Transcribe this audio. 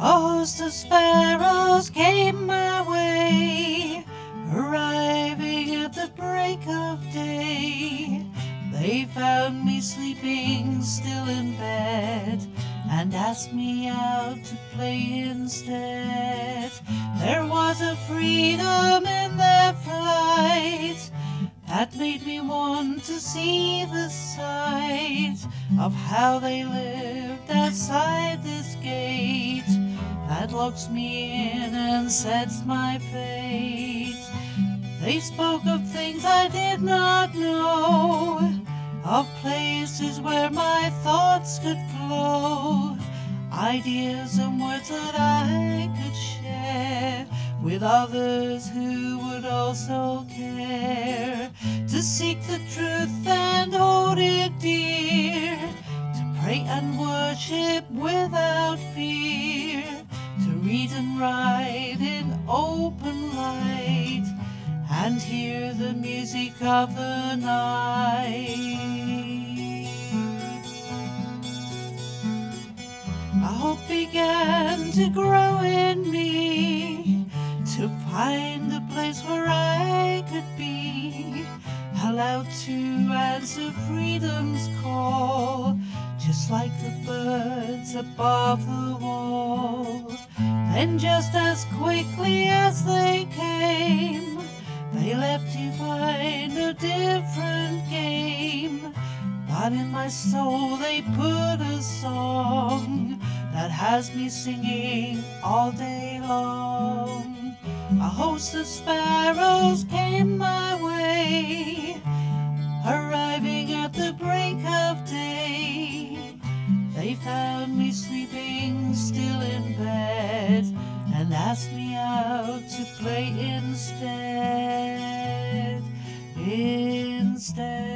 host of sparrows came my way, arriving at the break of day. They found me sleeping still in bed and asked me out to play instead. There was a freedom in their flight that made me want to see the sight of how they lived outside this gate that locks me in and sets my fate. They spoke of things I did not know, of places where my thoughts could flow, ideas and words that I could share with others who would also care. To seek the truth and hold it dear, to pray and worship without fear, read and write in open light and hear the music of the night. Hope began to grow in me to find a place where I could be allowed to answer freedom's call, just like the birds above the wall. Then, just as quickly as they came, they left to find a different game. But in my soul they put a song that has me singing all day long. A host of sparrows came my way, They found me sleeping still in bed and asked me out to play instead. Instead.